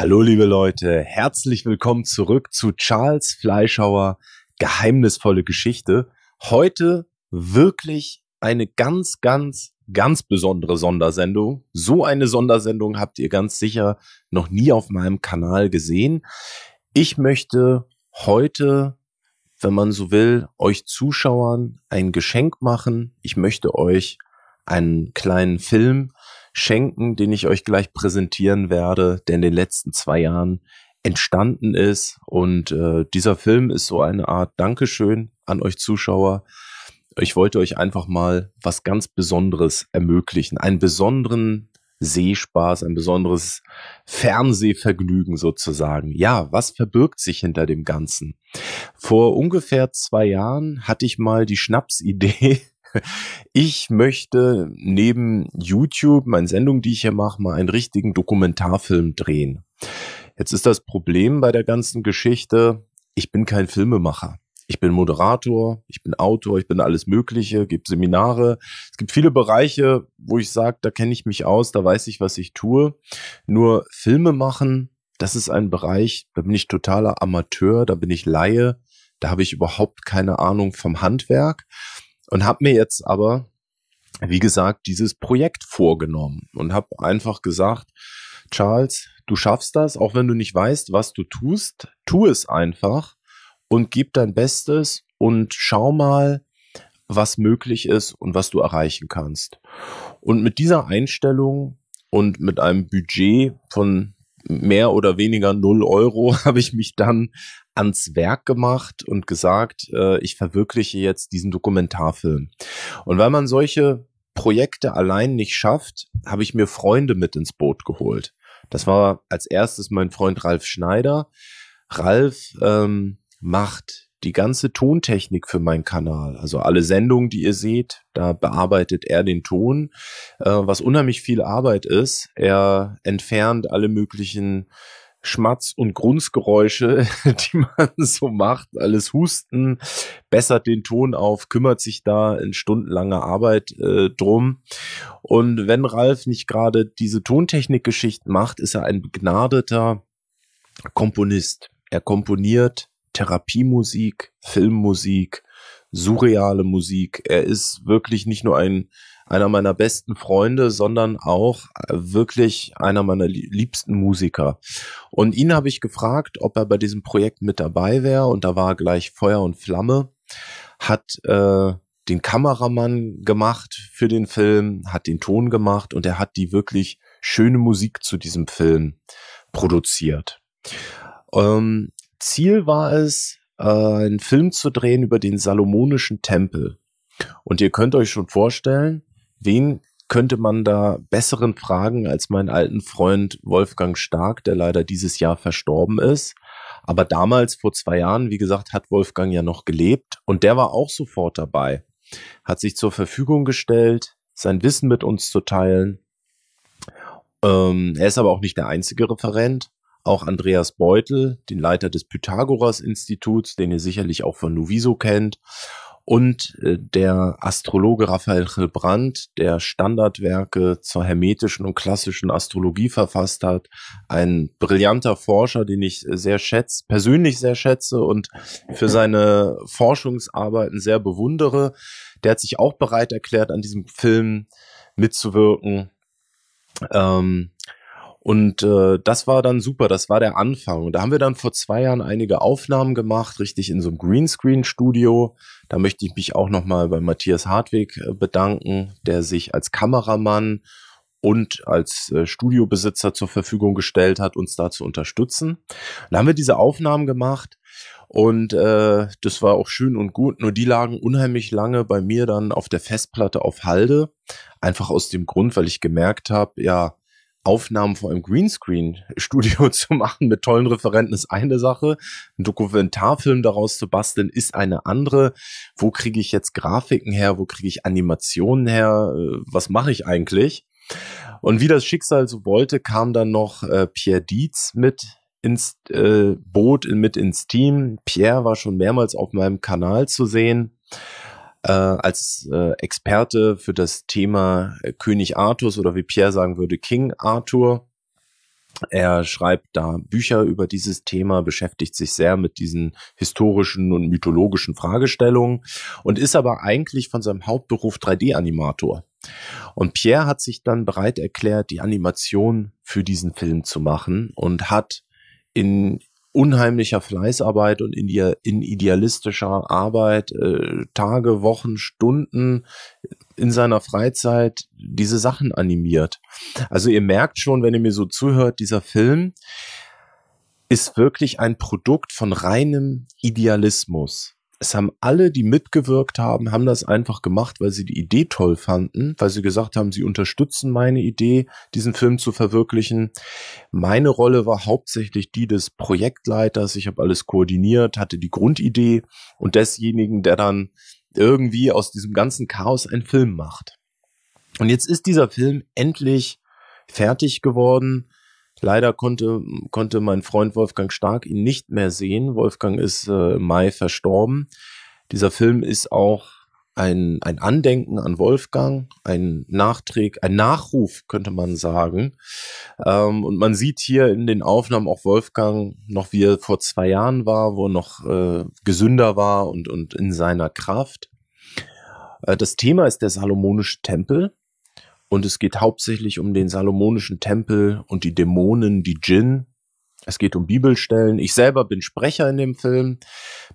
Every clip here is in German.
Hallo liebe Leute, herzlich willkommen zurück zu Charles Fleischhauer Geheimnisvolle Geschichte. Heute wirklich eine ganz, ganz, ganz besondere Sondersendung. So eine Sondersendung habt ihr ganz sicher noch nie auf meinem Kanal gesehen. Ich möchte heute, wenn man so will, euch Zuschauern ein Geschenk machen. Ich möchte euch einen kleinen Film schenken, den ich euch gleich präsentieren werde, der in den letzten zwei Jahren entstanden ist. Und äh, dieser Film ist so eine Art Dankeschön an euch Zuschauer. Ich wollte euch einfach mal was ganz Besonderes ermöglichen, einen besonderen Sehspaß, ein besonderes Fernsehvergnügen sozusagen. Ja, was verbirgt sich hinter dem Ganzen? Vor ungefähr zwei Jahren hatte ich mal die Schnapsidee, ich möchte neben YouTube, meinen Sendungen, die ich hier mache, mal einen richtigen Dokumentarfilm drehen. Jetzt ist das Problem bei der ganzen Geschichte, ich bin kein Filmemacher. Ich bin Moderator, ich bin Autor, ich bin alles Mögliche, gebe Seminare. Es gibt viele Bereiche, wo ich sage, da kenne ich mich aus, da weiß ich, was ich tue. Nur Filme machen, das ist ein Bereich, da bin ich totaler Amateur, da bin ich Laie, da habe ich überhaupt keine Ahnung vom Handwerk und habe mir jetzt aber, wie gesagt, dieses Projekt vorgenommen und habe einfach gesagt, Charles, du schaffst das, auch wenn du nicht weißt, was du tust, tu es einfach und gib dein Bestes und schau mal, was möglich ist und was du erreichen kannst. Und mit dieser Einstellung und mit einem Budget von mehr oder weniger null Euro habe ich mich dann ans Werk gemacht und gesagt, äh, ich verwirkliche jetzt diesen Dokumentarfilm. Und weil man solche Projekte allein nicht schafft, habe ich mir Freunde mit ins Boot geholt. Das war als erstes mein Freund Ralf Schneider. Ralf ähm, macht die ganze Tontechnik für meinen Kanal. Also alle Sendungen, die ihr seht, da bearbeitet er den Ton, äh, was unheimlich viel Arbeit ist. Er entfernt alle möglichen Schmatz- und Grunzgeräusche, die man so macht, alles Husten, bessert den Ton auf, kümmert sich da in stundenlanger Arbeit äh, drum. Und wenn Ralf nicht gerade diese Tontechnikgeschichten macht, ist er ein begnadeter Komponist. Er komponiert Therapiemusik, Filmmusik, surreale Musik. Er ist wirklich nicht nur ein einer meiner besten Freunde, sondern auch äh, wirklich einer meiner liebsten Musiker. Und ihn habe ich gefragt, ob er bei diesem Projekt mit dabei wäre und da war gleich Feuer und Flamme, hat äh, den Kameramann gemacht für den Film, hat den Ton gemacht und er hat die wirklich schöne Musik zu diesem Film produziert. Ähm, Ziel war es, äh, einen Film zu drehen über den Salomonischen Tempel. Und ihr könnt euch schon vorstellen, wen könnte man da besseren fragen als meinen alten Freund Wolfgang Stark, der leider dieses Jahr verstorben ist. Aber damals, vor zwei Jahren, wie gesagt, hat Wolfgang ja noch gelebt und der war auch sofort dabei, hat sich zur Verfügung gestellt, sein Wissen mit uns zu teilen. Ähm, er ist aber auch nicht der einzige Referent. Auch Andreas Beutel, den Leiter des Pythagoras-Instituts, den ihr sicherlich auch von Nuviso kennt und äh, der Astrologe Raphael Hilbrand, der Standardwerke zur hermetischen und klassischen Astrologie verfasst hat. Ein brillanter Forscher, den ich sehr schätze, persönlich sehr schätze und für seine Forschungsarbeiten sehr bewundere. Der hat sich auch bereit erklärt, an diesem Film mitzuwirken. Ähm, und äh, das war dann super, das war der Anfang. Und da haben wir dann vor zwei Jahren einige Aufnahmen gemacht, richtig in so einem Greenscreen-Studio. Da möchte ich mich auch nochmal bei Matthias Hartwig äh, bedanken, der sich als Kameramann und als äh, Studiobesitzer zur Verfügung gestellt hat, uns da zu unterstützen. Da haben wir diese Aufnahmen gemacht und äh, das war auch schön und gut. Nur die lagen unheimlich lange bei mir dann auf der Festplatte auf Halde. Einfach aus dem Grund, weil ich gemerkt habe, ja, Aufnahmen vor einem Greenscreen-Studio zu machen mit tollen Referenten ist eine Sache. Ein Dokumentarfilm daraus zu basteln ist eine andere. Wo kriege ich jetzt Grafiken her? Wo kriege ich Animationen her? Äh, was mache ich eigentlich? Und wie das Schicksal so wollte, kam dann noch äh, Pierre Dietz mit ins äh, Boot, mit ins Team. Pierre war schon mehrmals auf meinem Kanal zu sehen äh, als äh, Experte für das Thema äh, König Arthurs oder wie Pierre sagen würde, King Arthur. Er schreibt da Bücher über dieses Thema, beschäftigt sich sehr mit diesen historischen und mythologischen Fragestellungen und ist aber eigentlich von seinem Hauptberuf 3D-Animator. Und Pierre hat sich dann bereit erklärt, die Animation für diesen Film zu machen und hat in unheimlicher Fleißarbeit und in, in idealistischer Arbeit äh, Tage, Wochen, Stunden in seiner Freizeit diese Sachen animiert. Also ihr merkt schon, wenn ihr mir so zuhört, dieser Film ist wirklich ein Produkt von reinem Idealismus es haben alle, die mitgewirkt haben, haben das einfach gemacht, weil sie die Idee toll fanden, weil sie gesagt haben, sie unterstützen meine Idee, diesen Film zu verwirklichen. Meine Rolle war hauptsächlich die des Projektleiters. Ich habe alles koordiniert, hatte die Grundidee und desjenigen, der dann irgendwie aus diesem ganzen Chaos einen Film macht. Und jetzt ist dieser Film endlich fertig geworden. Leider konnte, konnte mein Freund Wolfgang Stark ihn nicht mehr sehen. Wolfgang ist äh, im Mai verstorben. Dieser Film ist auch ein, ein Andenken an Wolfgang, ein Nachträg, ein Nachruf, könnte man sagen. Ähm, und man sieht hier in den Aufnahmen auch Wolfgang noch, wie er vor zwei Jahren war, wo er noch äh, gesünder war und, und in seiner Kraft. Äh, das Thema ist der Salomonische Tempel. Und es geht hauptsächlich um den Salomonischen Tempel und die Dämonen, die Djinn. Es geht um Bibelstellen. Ich selber bin Sprecher in dem Film,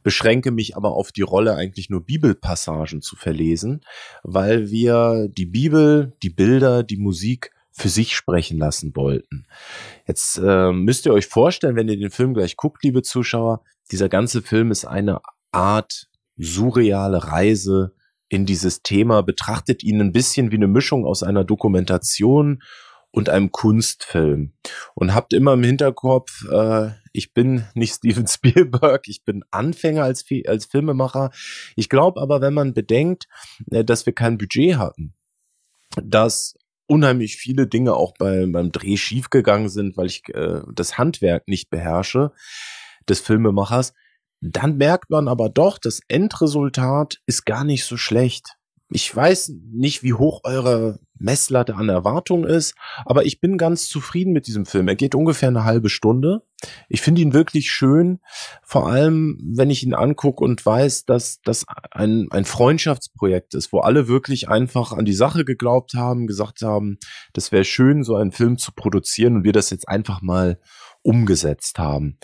beschränke mich aber auf die Rolle, eigentlich nur Bibelpassagen zu verlesen, weil wir die Bibel, die Bilder, die Musik für sich sprechen lassen wollten. Jetzt äh, müsst ihr euch vorstellen, wenn ihr den Film gleich guckt, liebe Zuschauer, dieser ganze Film ist eine Art surreale Reise in dieses Thema, betrachtet ihn ein bisschen wie eine Mischung aus einer Dokumentation und einem Kunstfilm. Und habt immer im Hinterkopf, äh, ich bin nicht Steven Spielberg, ich bin Anfänger als, als Filmemacher. Ich glaube aber, wenn man bedenkt, äh, dass wir kein Budget hatten, dass unheimlich viele Dinge auch bei, beim Dreh schiefgegangen sind, weil ich äh, das Handwerk nicht beherrsche des Filmemachers, dann merkt man aber doch, das Endresultat ist gar nicht so schlecht. Ich weiß nicht, wie hoch eure Messlatte an Erwartung ist, aber ich bin ganz zufrieden mit diesem Film. Er geht ungefähr eine halbe Stunde. Ich finde ihn wirklich schön, vor allem wenn ich ihn angucke und weiß, dass das ein, ein Freundschaftsprojekt ist, wo alle wirklich einfach an die Sache geglaubt haben, gesagt haben, das wäre schön, so einen Film zu produzieren und wir das jetzt einfach mal umgesetzt haben.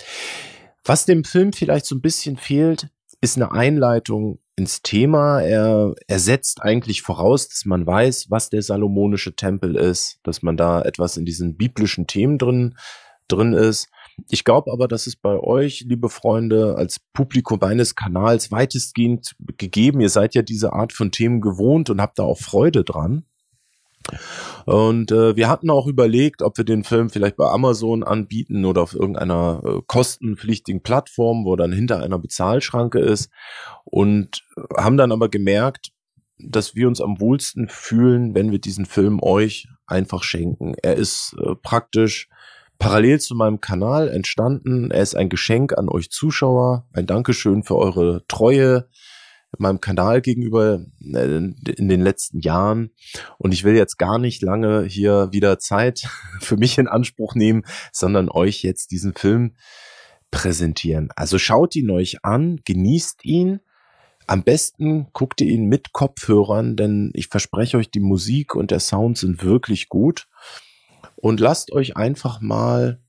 Was dem Film vielleicht so ein bisschen fehlt, ist eine Einleitung ins Thema. Er, er setzt eigentlich voraus, dass man weiß, was der Salomonische Tempel ist, dass man da etwas in diesen biblischen Themen drin, drin ist. Ich glaube aber, dass es bei euch, liebe Freunde, als Publikum meines Kanals weitestgehend gegeben. Ihr seid ja diese Art von Themen gewohnt und habt da auch Freude dran. Und äh, wir hatten auch überlegt, ob wir den Film vielleicht bei Amazon anbieten oder auf irgendeiner äh, kostenpflichtigen Plattform, wo dann hinter einer Bezahlschranke ist. Und haben dann aber gemerkt, dass wir uns am wohlsten fühlen, wenn wir diesen Film euch einfach schenken. Er ist äh, praktisch parallel zu meinem Kanal entstanden. Er ist ein Geschenk an euch Zuschauer, ein Dankeschön für eure Treue, meinem Kanal gegenüber äh, in den letzten Jahren. Und ich will jetzt gar nicht lange hier wieder Zeit für mich in Anspruch nehmen, sondern euch jetzt diesen Film präsentieren. Also schaut ihn euch an, genießt ihn. Am besten guckt ihr ihn mit Kopfhörern, denn ich verspreche euch, die Musik und der Sound sind wirklich gut. Und lasst euch einfach mal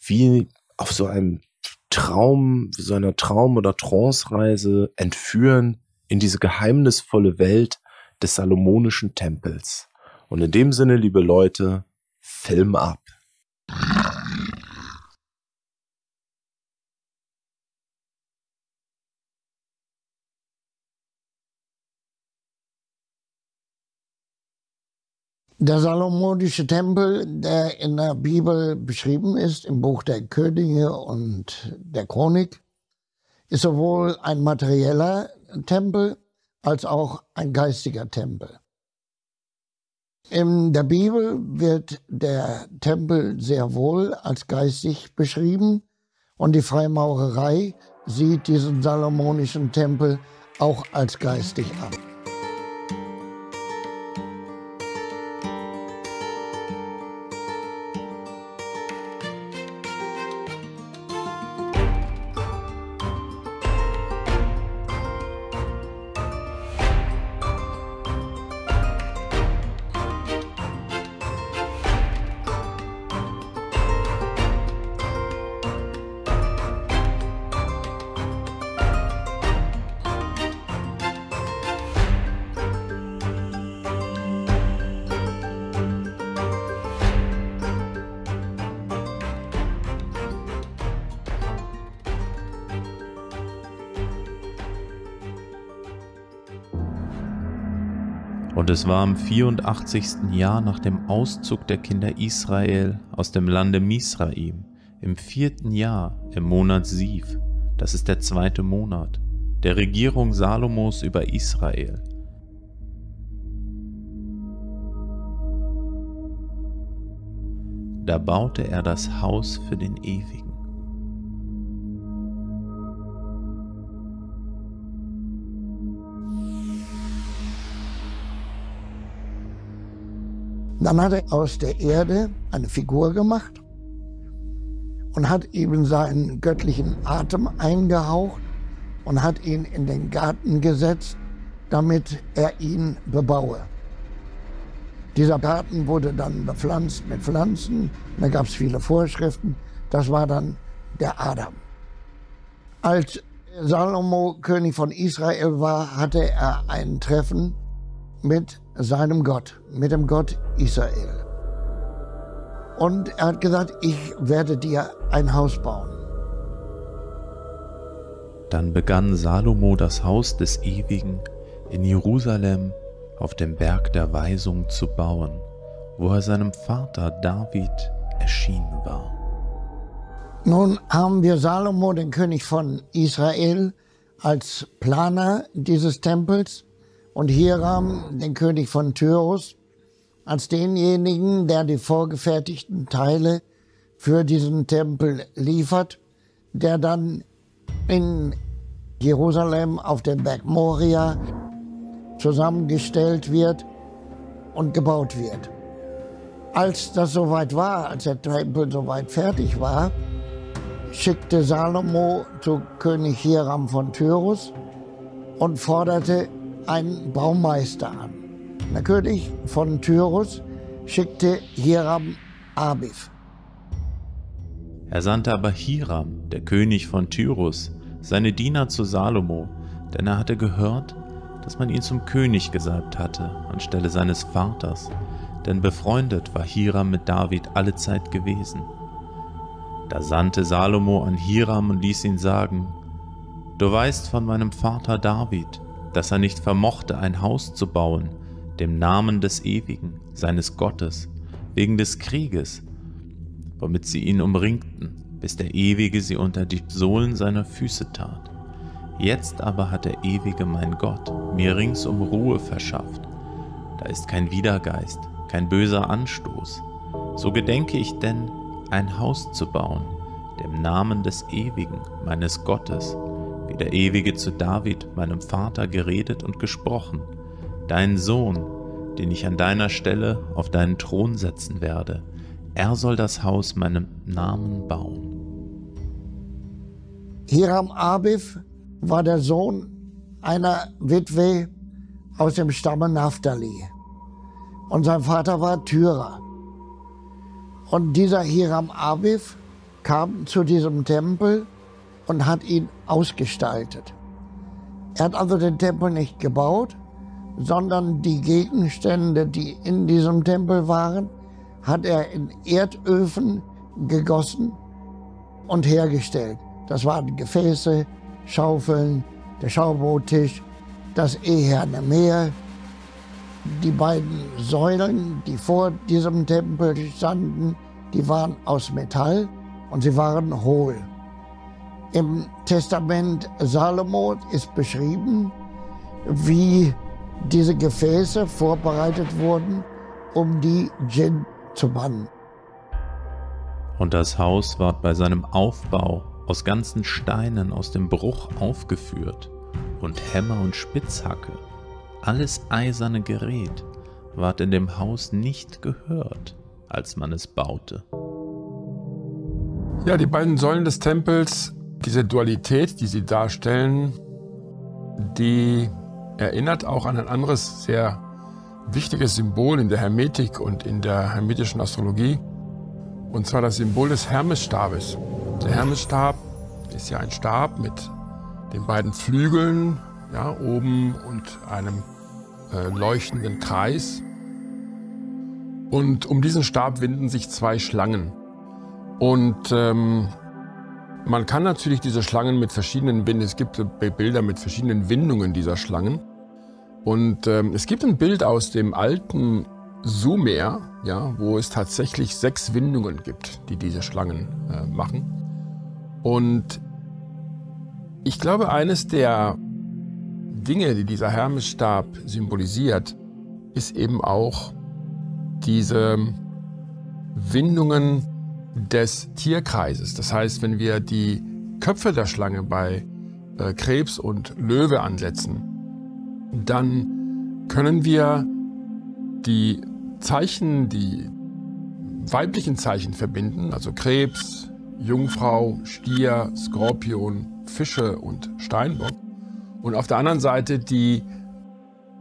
wie auf so einem Traum, so einer Traum- oder Trance-Reise entführen in diese geheimnisvolle Welt des Salomonischen Tempels. Und in dem Sinne, liebe Leute, Film ab. Der Salomonische Tempel, der in der Bibel beschrieben ist, im Buch der Könige und der Chronik, ist sowohl ein materieller Tempel als auch ein geistiger Tempel. In der Bibel wird der Tempel sehr wohl als geistig beschrieben und die Freimaurerei sieht diesen salomonischen Tempel auch als geistig an. Und es war im 84. Jahr nach dem Auszug der Kinder Israel aus dem Lande Misraim, im vierten Jahr, im Monat Siv, das ist der zweite Monat, der Regierung Salomos über Israel. Da baute er das Haus für den Ewigen. Dann hat er aus der Erde eine Figur gemacht und hat eben seinen göttlichen Atem eingehaucht und hat ihn in den Garten gesetzt, damit er ihn bebaue. Dieser Garten wurde dann bepflanzt mit Pflanzen, da gab es viele Vorschriften, das war dann der Adam. Als Salomo König von Israel war, hatte er ein Treffen mit seinem Gott, mit dem Gott Israel. Und er hat gesagt, ich werde dir ein Haus bauen. Dann begann Salomo das Haus des Ewigen in Jerusalem auf dem Berg der Weisung zu bauen, wo er seinem Vater David erschienen war. Nun haben wir Salomo, den König von Israel, als Planer dieses Tempels und Hiram, den König von Tyrus, als denjenigen, der die vorgefertigten Teile für diesen Tempel liefert, der dann in Jerusalem auf dem Berg Moria zusammengestellt wird und gebaut wird. Als das soweit war, als der Tempel soweit fertig war, schickte Salomo zu König Hiram von Tyrus und forderte einen Baumeister an. Der König von Tyrus schickte Hiram Abif. Er sandte aber Hiram, der König von Tyrus, seine Diener zu Salomo, denn er hatte gehört, dass man ihn zum König gesalbt hatte, anstelle seines Vaters, denn befreundet war Hiram mit David alle Zeit gewesen. Da sandte Salomo an Hiram und ließ ihn sagen, Du weißt von meinem Vater David, dass er nicht vermochte, ein Haus zu bauen, dem Namen des Ewigen, seines Gottes, wegen des Krieges, womit sie ihn umringten, bis der Ewige sie unter die Sohlen seiner Füße tat. Jetzt aber hat der Ewige mein Gott mir ringsum Ruhe verschafft. Da ist kein Widergeist, kein böser Anstoß. So gedenke ich denn, ein Haus zu bauen, dem Namen des Ewigen, meines Gottes, der Ewige zu David, meinem Vater, geredet und gesprochen. Dein Sohn, den ich an deiner Stelle auf deinen Thron setzen werde, er soll das Haus meinem Namen bauen. Hiram Abif war der Sohn einer Witwe aus dem Stamme Naphtali. Und sein Vater war Tyrer. Und dieser Hiram Abif kam zu diesem Tempel und hat ihn ausgestaltet. Er hat also den Tempel nicht gebaut, sondern die Gegenstände, die in diesem Tempel waren, hat er in Erdöfen gegossen und hergestellt. Das waren Gefäße, Schaufeln, der Schauboottisch, das eherne Meer, die beiden Säulen, die vor diesem Tempel standen, die waren aus Metall und sie waren hohl. Im Testament Salomos ist beschrieben, wie diese Gefäße vorbereitet wurden, um die Djinn zu bannen. Und das Haus ward bei seinem Aufbau aus ganzen Steinen aus dem Bruch aufgeführt, und Hämmer und Spitzhacke, alles eiserne Gerät, ward in dem Haus nicht gehört, als man es baute. Ja, die beiden Säulen des Tempels, diese Dualität, die sie darstellen, die erinnert auch an ein anderes sehr wichtiges Symbol in der Hermetik und in der hermetischen Astrologie, und zwar das Symbol des Hermesstabes. Der Hermesstab ist ja ein Stab mit den beiden Flügeln ja, oben und einem äh, leuchtenden Kreis. Und um diesen Stab winden sich zwei Schlangen. Und ähm, man kann natürlich diese Schlangen mit verschiedenen Windungen, es gibt Bilder mit verschiedenen Windungen dieser Schlangen. Und ähm, es gibt ein Bild aus dem alten Sumer, ja, wo es tatsächlich sechs Windungen gibt, die diese Schlangen äh, machen. Und ich glaube, eines der Dinge, die dieser Hermesstab symbolisiert, ist eben auch diese Windungen des Tierkreises. Das heißt, wenn wir die Köpfe der Schlange bei äh, Krebs und Löwe ansetzen, dann können wir die Zeichen, die weiblichen Zeichen verbinden, also Krebs, Jungfrau, Stier, Skorpion, Fische und Steinbock. Und auf der anderen Seite die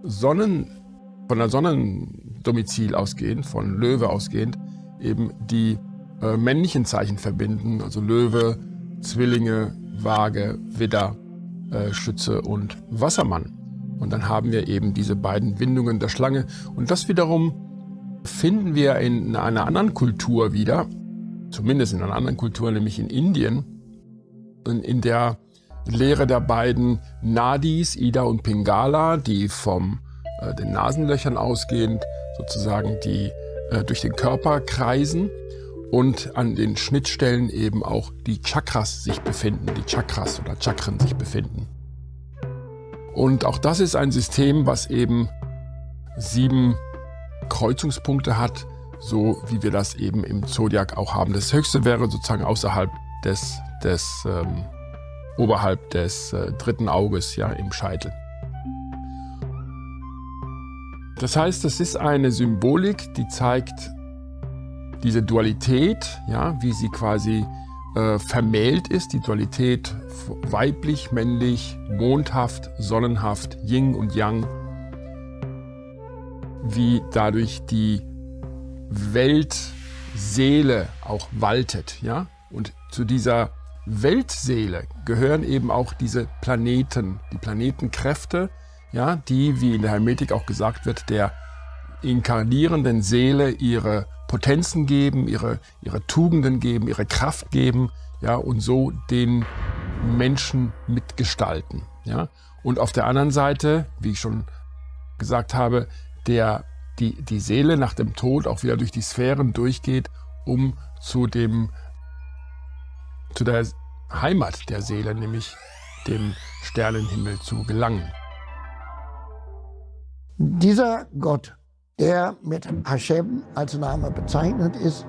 Sonnen, von der Sonnendomizil ausgehend, von Löwe ausgehend, eben die äh, männlichen Zeichen verbinden, also Löwe, Zwillinge, Waage, Widder, äh, Schütze und Wassermann. Und dann haben wir eben diese beiden Windungen der Schlange. Und das wiederum finden wir in einer anderen Kultur wieder, zumindest in einer anderen Kultur, nämlich in Indien, in der Lehre der beiden Nadis, Ida und Pingala, die vom äh, den Nasenlöchern ausgehend sozusagen die äh, durch den Körper kreisen und an den Schnittstellen eben auch die Chakras sich befinden, die Chakras oder Chakren sich befinden. Und auch das ist ein System, was eben sieben Kreuzungspunkte hat, so wie wir das eben im Zodiac auch haben. Das höchste wäre sozusagen außerhalb des, des ähm, oberhalb des äh, dritten Auges, ja, im Scheitel. Das heißt, das ist eine Symbolik, die zeigt diese Dualität, ja, wie sie quasi äh, vermählt ist, die Dualität weiblich, männlich, mondhaft, sonnenhaft, Yin und Yang, wie dadurch die Weltseele auch waltet, ja? Und zu dieser Weltseele gehören eben auch diese Planeten, die Planetenkräfte, ja, die, wie in der Hermetik auch gesagt wird, der inkarnierenden Seele ihre Potenzen geben, ihre, ihre Tugenden geben, ihre Kraft geben, ja, und so den Menschen mitgestalten, ja. Und auf der anderen Seite, wie ich schon gesagt habe, der, die, die Seele nach dem Tod auch wieder durch die Sphären durchgeht, um zu dem, zu der Heimat der Seele, nämlich dem Sternenhimmel zu gelangen. Dieser Gott der mit Hashem als Name bezeichnet ist,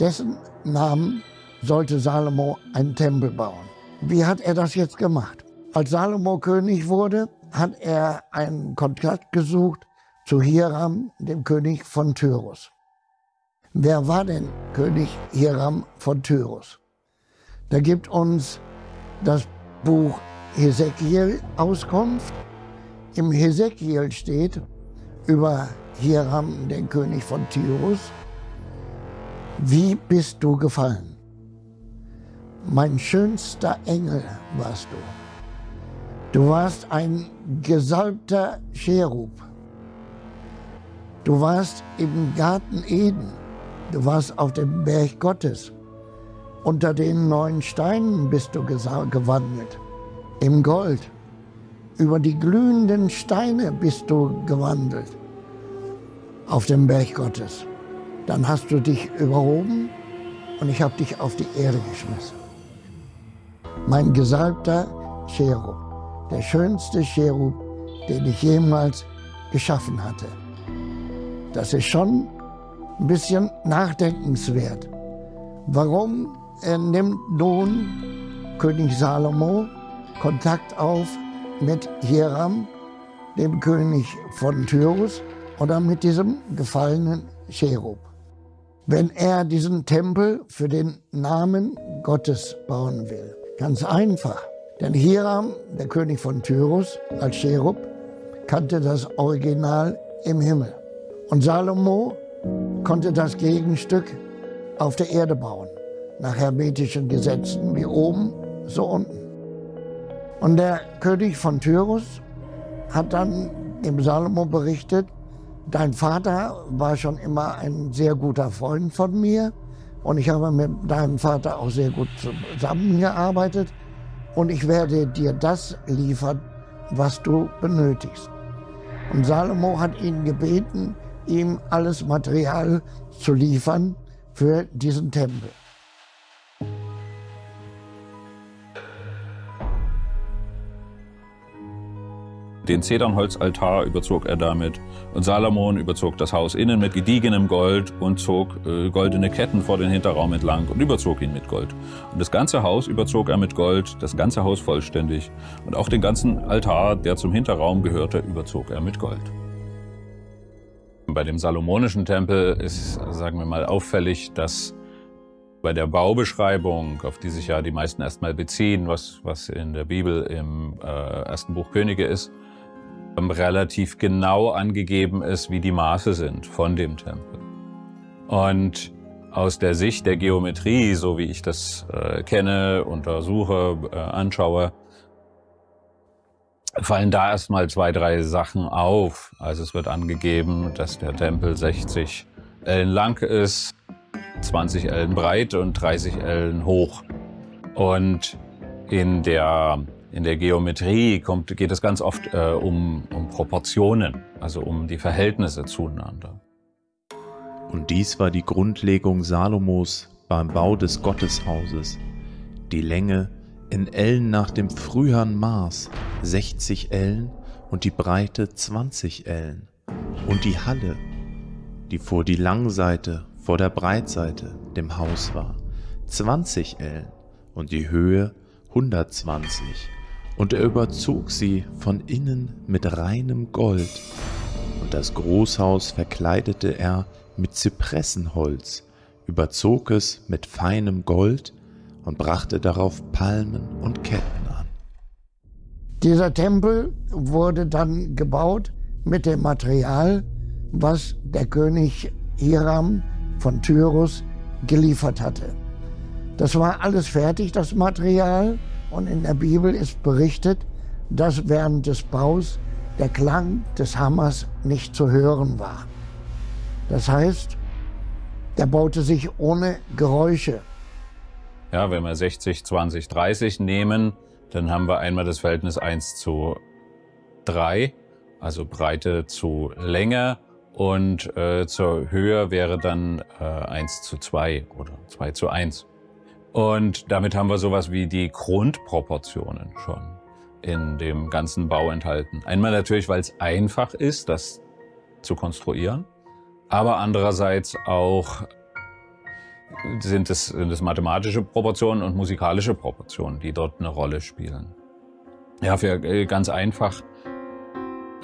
dessen Namen sollte Salomo einen Tempel bauen. Wie hat er das jetzt gemacht? Als Salomo König wurde, hat er einen Kontakt gesucht zu Hiram, dem König von Tyrus. Wer war denn König Hiram von Tyrus? Da gibt uns das Buch Hesekiel Auskunft. Im Hesekiel steht über Hiram, den König von Tyrus, wie bist du gefallen? Mein schönster Engel warst du. Du warst ein gesalbter Cherub. Du warst im Garten Eden. Du warst auf dem Berg Gottes. Unter den neun Steinen bist du gewandelt. Im Gold. Über die glühenden Steine bist du gewandelt auf dem Berg Gottes. Dann hast du dich überhoben und ich habe dich auf die Erde geschmissen. Mein gesalbter Cherub, der schönste Cherub, den ich jemals geschaffen hatte. Das ist schon ein bisschen nachdenkenswert. Warum nimmt nun König Salomo Kontakt auf mit Hiram, dem König von Tyrus, oder mit diesem gefallenen Cherub. Wenn er diesen Tempel für den Namen Gottes bauen will. Ganz einfach. Denn Hiram, der König von Tyrus, als Cherub, kannte das Original im Himmel. Und Salomo konnte das Gegenstück auf der Erde bauen, nach hermetischen Gesetzen, wie oben, so unten. Und der König von Tyrus hat dann dem Salomo berichtet, Dein Vater war schon immer ein sehr guter Freund von mir und ich habe mit deinem Vater auch sehr gut zusammengearbeitet und ich werde dir das liefern, was du benötigst. Und Salomo hat ihn gebeten, ihm alles Material zu liefern für diesen Tempel. Den Zedernholzaltar überzog er damit und Salomon überzog das Haus innen mit gediegenem Gold und zog äh, goldene Ketten vor den Hinterraum entlang und überzog ihn mit Gold. Und das ganze Haus überzog er mit Gold, das ganze Haus vollständig. Und auch den ganzen Altar, der zum Hinterraum gehörte, überzog er mit Gold. Bei dem salomonischen Tempel ist, sagen wir mal, auffällig, dass bei der Baubeschreibung, auf die sich ja die meisten erstmal beziehen, was, was in der Bibel im äh, ersten Buch Könige ist, relativ genau angegeben ist, wie die Maße sind von dem Tempel. Und aus der Sicht der Geometrie, so wie ich das äh, kenne, untersuche, äh, anschaue, fallen da erstmal zwei, drei Sachen auf. Also es wird angegeben, dass der Tempel 60 Ellen lang ist, 20 Ellen breit und 30 Ellen hoch. Und in der in der Geometrie kommt, geht es ganz oft äh, um, um Proportionen, also um die Verhältnisse zueinander. Und dies war die Grundlegung Salomos beim Bau des Gotteshauses. Die Länge in Ellen nach dem früheren Maß 60 Ellen und die Breite 20 Ellen. Und die Halle, die vor die Langseite vor der Breitseite dem Haus war, 20 Ellen und die Höhe 120 und er überzog sie von innen mit reinem Gold, und das Großhaus verkleidete er mit Zypressenholz, überzog es mit feinem Gold und brachte darauf Palmen und Ketten an. Dieser Tempel wurde dann gebaut mit dem Material, was der König Hiram von Tyrus geliefert hatte. Das war alles fertig, das Material, und in der Bibel ist berichtet, dass während des Baus der Klang des Hammers nicht zu hören war. Das heißt, der baute sich ohne Geräusche. Ja, wenn wir 60, 20, 30 nehmen, dann haben wir einmal das Verhältnis 1 zu 3, also Breite zu Länge und äh, zur Höhe wäre dann äh, 1 zu 2 oder 2 zu 1. Und damit haben wir sowas wie die Grundproportionen schon in dem ganzen Bau enthalten. Einmal natürlich, weil es einfach ist, das zu konstruieren, aber andererseits auch sind es, sind es mathematische Proportionen und musikalische Proportionen, die dort eine Rolle spielen. Ja, für äh, ganz einfach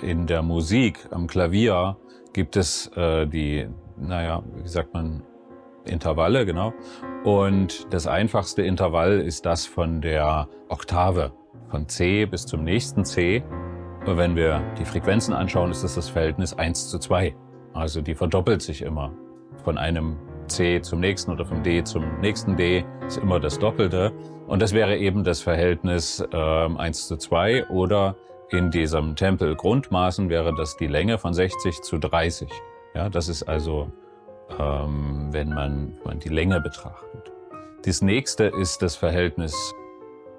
in der Musik am Klavier gibt es äh, die, naja, wie sagt man, Intervalle, genau. Und das einfachste Intervall ist das von der Oktave, von C bis zum nächsten C. Und wenn wir die Frequenzen anschauen, ist das das Verhältnis 1 zu 2. Also die verdoppelt sich immer. Von einem C zum nächsten oder vom D zum nächsten D ist immer das Doppelte. Und das wäre eben das Verhältnis äh, 1 zu 2 oder in diesem Tempel Grundmaßen wäre das die Länge von 60 zu 30. Ja, das ist also ähm, wenn, man, wenn man die Länge betrachtet. Das nächste ist das Verhältnis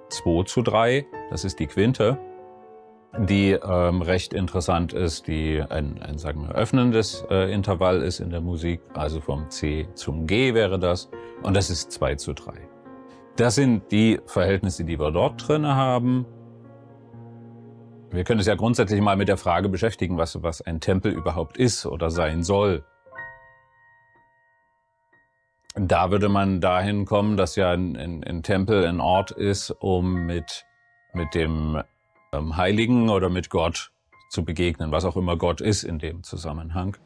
2 zu 3, das ist die Quinte, die ähm, recht interessant ist, die ein, ein sagen wir, öffnendes äh, Intervall ist in der Musik, also vom C zum G wäre das, und das ist 2 zu 3. Das sind die Verhältnisse, die wir dort drin haben. Wir können uns ja grundsätzlich mal mit der Frage beschäftigen, was, was ein Tempel überhaupt ist oder sein soll. Da würde man dahin kommen, dass ja ein, ein, ein Tempel ein Ort ist, um mit, mit dem ähm, Heiligen oder mit Gott zu begegnen, was auch immer Gott ist in dem Zusammenhang.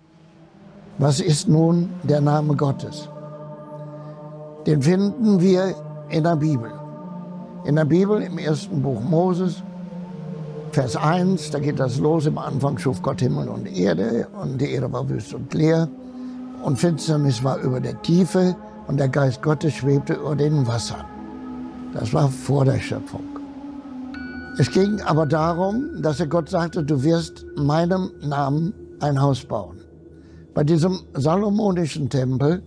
Was ist nun der Name Gottes? Den finden wir in der Bibel. In der Bibel im ersten Buch Moses, Vers 1, da geht das los, im Anfang schuf Gott Himmel und Erde und die Erde war wüst und leer und Finsternis war über der Tiefe und der Geist Gottes schwebte über den Wassern. Das war vor der Schöpfung. Es ging aber darum, dass er Gott sagte, du wirst meinem Namen ein Haus bauen. Bei diesem salomonischen Tempel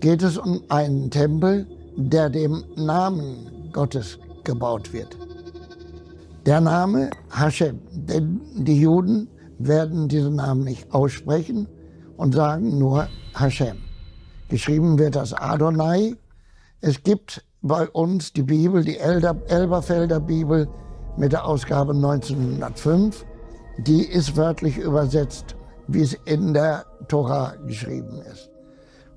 geht es um einen Tempel, der dem Namen Gottes gebaut wird. Der Name Hashem, denn die Juden werden diesen Namen nicht aussprechen und sagen nur Hashem. Geschrieben wird das Adonai. Es gibt bei uns die Bibel, die Elberfelder Bibel mit der Ausgabe 1905. Die ist wörtlich übersetzt, wie es in der Tora geschrieben ist.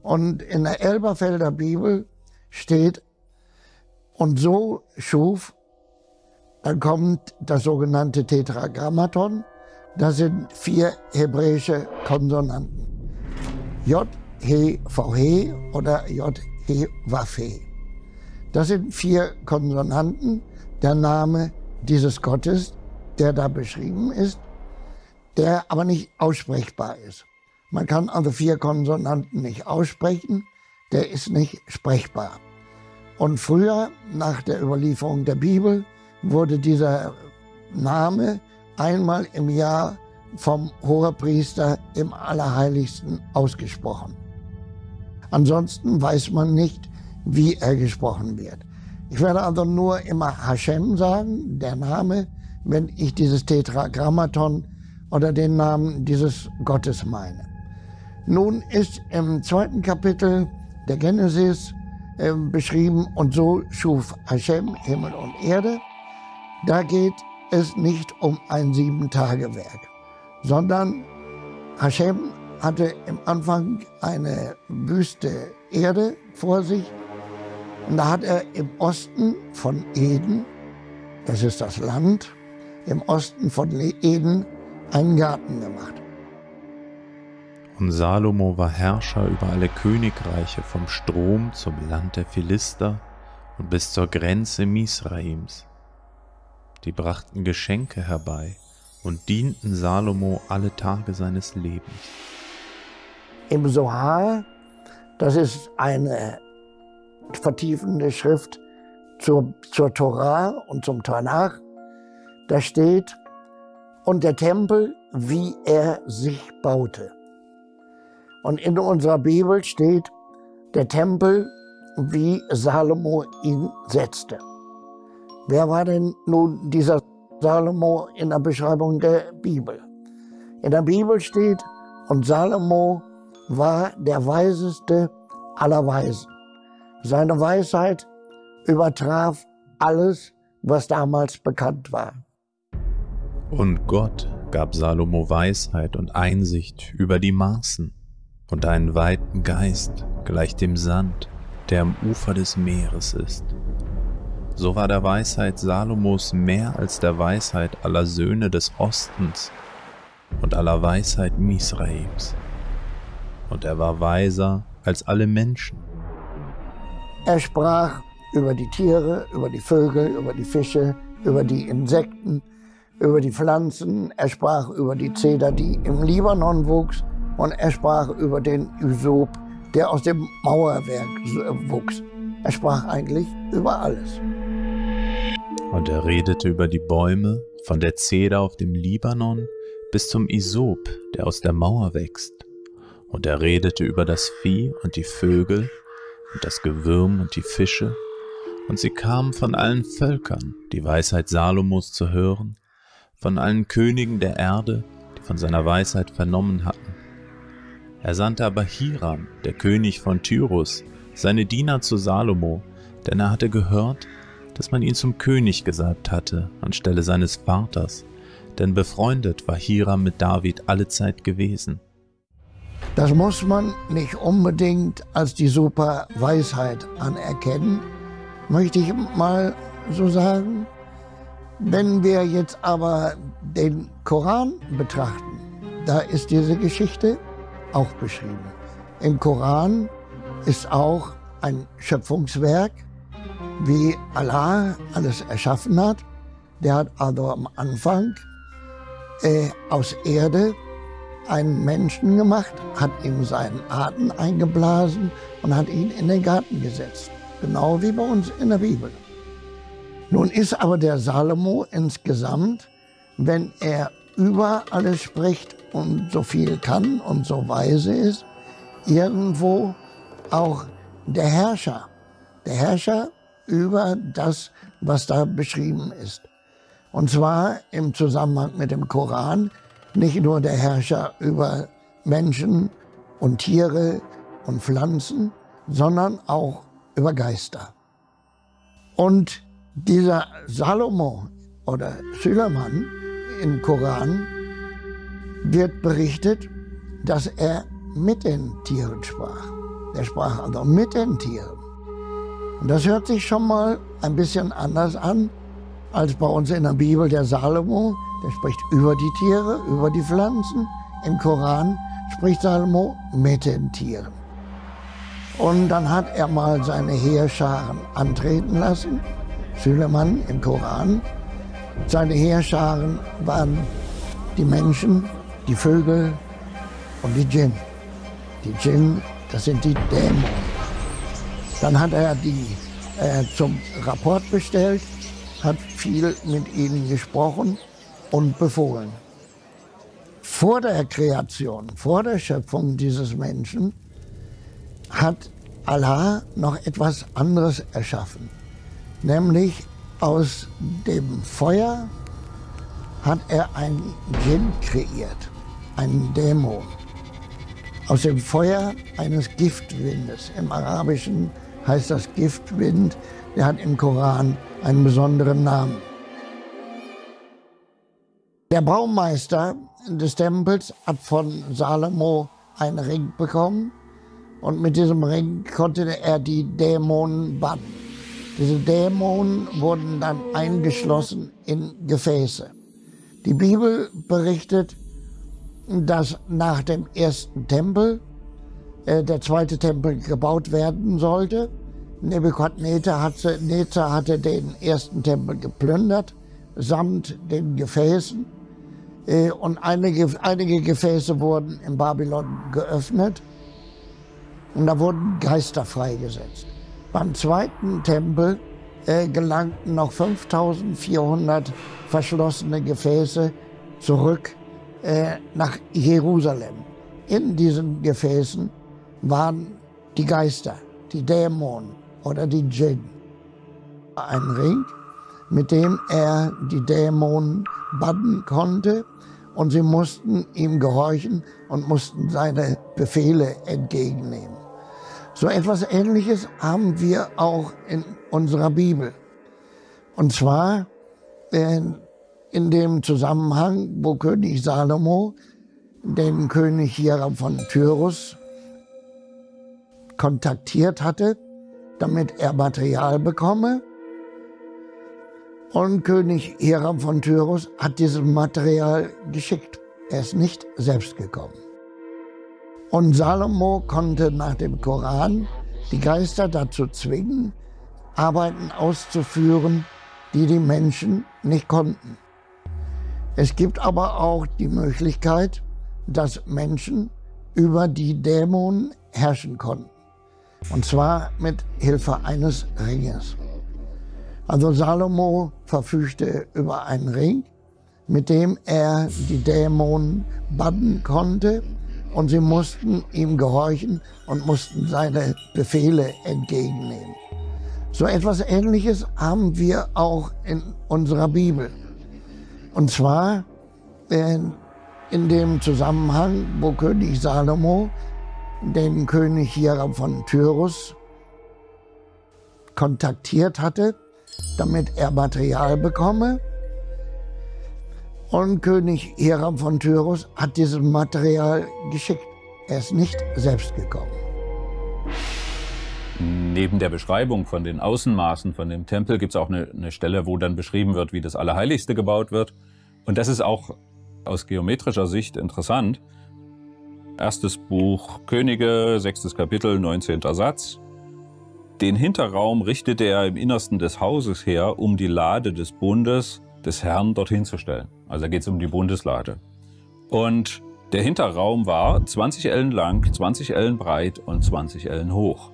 Und in der Elberfelder Bibel steht, und so schuf, dann kommt das sogenannte Tetragrammaton, das sind vier hebräische Konsonanten. J, He, V, He oder J, He, Waf, He. Das sind vier Konsonanten, der Name dieses Gottes, der da beschrieben ist, der aber nicht aussprechbar ist. Man kann also vier Konsonanten nicht aussprechen, der ist nicht sprechbar. Und früher, nach der Überlieferung der Bibel, wurde dieser Name einmal im Jahr vom Hohepriester im Allerheiligsten ausgesprochen. Ansonsten weiß man nicht, wie er gesprochen wird. Ich werde also nur immer Hashem sagen, der Name, wenn ich dieses Tetragrammaton oder den Namen dieses Gottes meine. Nun ist im zweiten Kapitel der Genesis äh, beschrieben, und so schuf Hashem Himmel und Erde. Da geht es nicht um ein Sieben-Tage-Werk, sondern Hashem hatte im Anfang eine wüste Erde vor sich. Und da hat er im Osten von Eden, das ist das Land, im Osten von Eden einen Garten gemacht. Und Salomo war Herrscher über alle Königreiche vom Strom zum Land der Philister und bis zur Grenze Misraims. Die brachten Geschenke herbei und dienten Salomo alle Tage seines Lebens. Im Sohar, das ist eine vertiefende Schrift zur, zur Torah und zum Tanach, da steht, und der Tempel, wie er sich baute. Und in unserer Bibel steht, der Tempel, wie Salomo ihn setzte. Wer war denn nun dieser Salomo in der Beschreibung der Bibel? In der Bibel steht, und Salomo war der weiseste aller Weisen. Seine Weisheit übertraf alles, was damals bekannt war. Und Gott gab Salomo Weisheit und Einsicht über die Maßen und einen weiten Geist gleich dem Sand, der am Ufer des Meeres ist. So war der Weisheit Salomos mehr als der Weisheit aller Söhne des Ostens und aller Weisheit Misraims. Und er war weiser als alle Menschen. Er sprach über die Tiere, über die Vögel, über die Fische, über die Insekten, über die Pflanzen. Er sprach über die Zeder, die im Libanon wuchs. Und er sprach über den Ysop, der aus dem Mauerwerk wuchs. Er sprach eigentlich über alles. Und er redete über die Bäume, von der Zeder auf dem Libanon bis zum Isop, der aus der Mauer wächst. Und er redete über das Vieh und die Vögel und das Gewürm und die Fische. Und sie kamen von allen Völkern, die Weisheit Salomos zu hören, von allen Königen der Erde, die von seiner Weisheit vernommen hatten. Er sandte aber Hiram, der König von Tyrus, seine Diener zu Salomo, denn er hatte gehört, dass man ihn zum König gesalbt hatte anstelle seines Vaters, denn befreundet war Hiram mit David alle Zeit gewesen. Das muss man nicht unbedingt als die super Weisheit anerkennen, möchte ich mal so sagen. Wenn wir jetzt aber den Koran betrachten, da ist diese Geschichte auch beschrieben. Im Koran ist auch ein Schöpfungswerk, wie Allah alles erschaffen hat. Der hat also am Anfang äh, aus Erde einen Menschen gemacht, hat ihm seinen Atem eingeblasen und hat ihn in den Garten gesetzt. Genau wie bei uns in der Bibel. Nun ist aber der Salomo insgesamt, wenn er über alles spricht und so viel kann und so weise ist, irgendwo auch der Herrscher. Der Herrscher über das, was da beschrieben ist. Und zwar im Zusammenhang mit dem Koran nicht nur der Herrscher über Menschen und Tiere und Pflanzen, sondern auch über Geister. Und dieser Salomo oder Suleiman im Koran wird berichtet, dass er mit den Tieren sprach. Er sprach also mit den Tieren. Und das hört sich schon mal ein bisschen anders an als bei uns in der Bibel der Salomo. Der spricht über die Tiere, über die Pflanzen. Im Koran spricht Salomo mit den Tieren. Und dann hat er mal seine Heerscharen antreten lassen. Süleyman im Koran. Seine Heerscharen waren die Menschen, die Vögel und die Djinn. Die Djinn, das sind die Dämonen. Dann hat er die äh, zum Rapport bestellt, hat viel mit ihnen gesprochen und befohlen. Vor der Kreation, vor der Schöpfung dieses Menschen hat Allah noch etwas anderes erschaffen. Nämlich aus dem Feuer hat er einen Djinn kreiert, einen Dämon. Aus dem Feuer eines Giftwindes. Im Arabischen heißt das Giftwind. Der hat im Koran einen besonderen Namen. Der Baumeister des Tempels hat von Salomo einen Ring bekommen und mit diesem Ring konnte er die Dämonen bannen. Diese Dämonen wurden dann eingeschlossen in Gefäße. Die Bibel berichtet, dass nach dem ersten Tempel der zweite Tempel gebaut werden sollte. Nebukadnezar hatte, hatte den ersten Tempel geplündert, samt den Gefäßen. Äh, und einige, einige Gefäße wurden in Babylon geöffnet. Und da wurden Geister freigesetzt. Beim zweiten Tempel äh, gelangten noch 5400 verschlossene Gefäße zurück äh, nach Jerusalem. In diesen Gefäßen waren die Geister, die Dämonen oder die Djinn. Ein Ring, mit dem er die Dämonen bannen konnte und sie mussten ihm gehorchen und mussten seine Befehle entgegennehmen. So etwas Ähnliches haben wir auch in unserer Bibel. Und zwar in, in dem Zusammenhang, wo König Salomo den König Hiram von Tyrus kontaktiert hatte, damit er Material bekomme. Und König Hiram von Tyrus hat dieses Material geschickt. Er ist nicht selbst gekommen. Und Salomo konnte nach dem Koran die Geister dazu zwingen, Arbeiten auszuführen, die die Menschen nicht konnten. Es gibt aber auch die Möglichkeit, dass Menschen über die Dämonen herrschen konnten. Und zwar mit Hilfe eines Ringes. Also Salomo verfügte über einen Ring, mit dem er die Dämonen bannen konnte und sie mussten ihm gehorchen und mussten seine Befehle entgegennehmen. So etwas Ähnliches haben wir auch in unserer Bibel. Und zwar in, in dem Zusammenhang, wo König Salomo den König Hiram von Tyrus kontaktiert hatte, damit er Material bekomme und König Hiram von Tyrus hat dieses Material geschickt. Er ist nicht selbst gekommen. Neben der Beschreibung von den Außenmaßen von dem Tempel gibt es auch eine, eine, Stelle, wo dann beschrieben wird, wie das Allerheiligste gebaut wird. Und das ist auch aus geometrischer Sicht interessant. Erstes Buch Könige, sechstes Kapitel, 19. Satz. Den Hinterraum richtete er im Innersten des Hauses her, um die Lade des Bundes des Herrn dorthin zu stellen. Also da geht es um die Bundeslade. Und der Hinterraum war 20 Ellen lang, 20 Ellen breit und 20 Ellen hoch.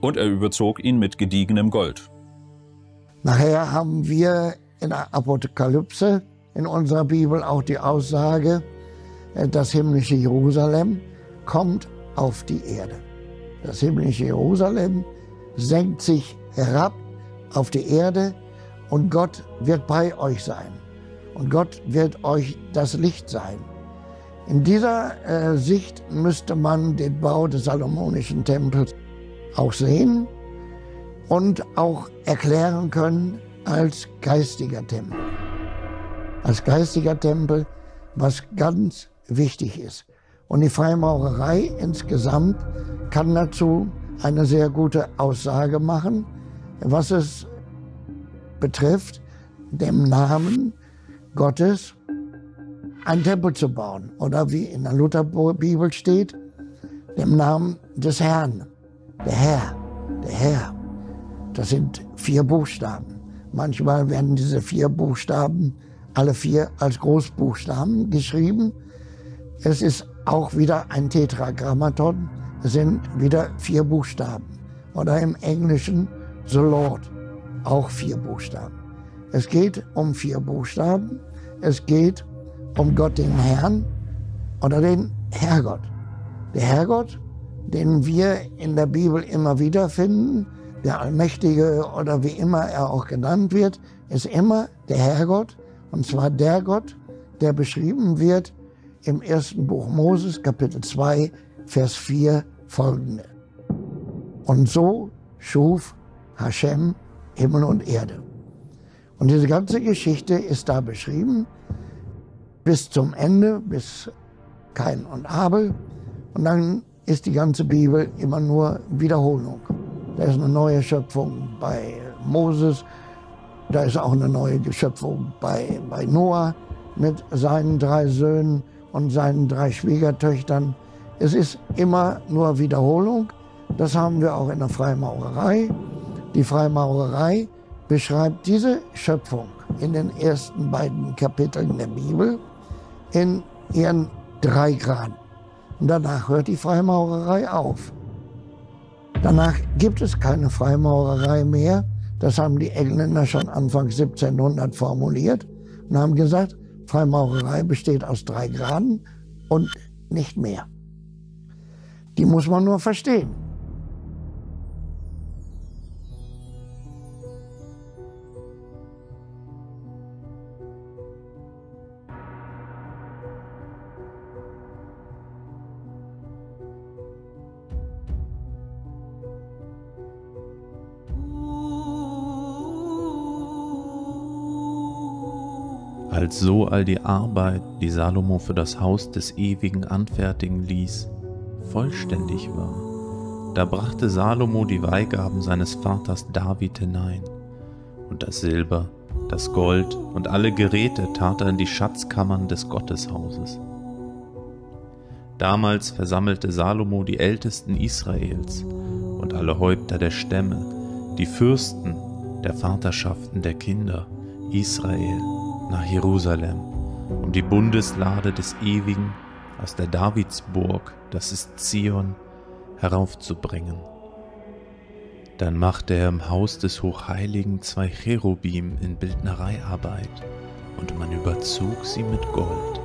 Und er überzog ihn mit gediegenem Gold. Nachher haben wir in der Apokalypse in unserer Bibel auch die Aussage, das himmlische Jerusalem kommt auf die Erde. Das himmlische Jerusalem senkt sich herab auf die Erde und Gott wird bei euch sein. und Gott wird euch das Licht sein. In dieser äh, Sicht müsste man den Bau des Salomonischen Tempels auch sehen und auch erklären können als geistiger Tempel. Als geistiger Tempel, was ganz wichtig ist. Und die Freimaurerei insgesamt kann dazu eine sehr gute Aussage machen, was es betrifft, dem Namen Gottes einen Tempel zu bauen. Oder wie in der Lutherbibel steht, dem Namen des Herrn. Der Herr, der Herr. Das sind vier Buchstaben. Manchmal werden diese vier Buchstaben alle vier als Großbuchstaben geschrieben. Es ist auch wieder ein Tetragrammaton. Es sind wieder vier Buchstaben. Oder im Englischen The Lord, auch vier Buchstaben. Es geht um vier Buchstaben. Es geht um Gott den Herrn oder den Herrgott. Der Herrgott, den wir in der Bibel immer wieder finden, der Allmächtige oder wie immer er auch genannt wird, ist immer der Herrgott. Und zwar der Gott, der beschrieben wird im ersten Buch Moses, Kapitel 2, Vers 4 folgende. Und so schuf Hashem Himmel und Erde. Und diese ganze Geschichte ist da beschrieben bis zum Ende, bis Kain und Abel. Und dann ist die ganze Bibel immer nur Wiederholung. Da ist eine neue Schöpfung bei Moses, da ist auch eine neue Schöpfung bei, bei Noah mit seinen drei Söhnen und seinen drei Schwiegertöchtern. Es ist immer nur Wiederholung. Das haben wir auch in der Freimaurerei. Die Freimaurerei beschreibt diese Schöpfung in den ersten beiden Kapiteln der Bibel in ihren drei Graden. Und danach hört die Freimaurerei auf. Danach gibt es keine Freimaurerei mehr. Das haben die Engländer schon Anfang 1700 formuliert und haben gesagt, Freimaurerei besteht aus drei Graden und nicht mehr. Die muss man nur verstehen. Als so all die Arbeit, die Salomo für das Haus des Ewigen anfertigen ließ, vollständig war, da brachte Salomo die Weihgaben seines Vaters David hinein, und das Silber, das Gold und alle Geräte tat er in die Schatzkammern des Gotteshauses. Damals versammelte Salomo die Ältesten Israels und alle Häupter der Stämme, die Fürsten der Vaterschaften der Kinder Israel nach Jerusalem, um die Bundeslade des Ewigen aus der Davidsburg, das ist Zion, heraufzubringen. Dann machte er im Haus des Hochheiligen zwei Cherubim in Bildnereiarbeit, und man überzog sie mit Gold.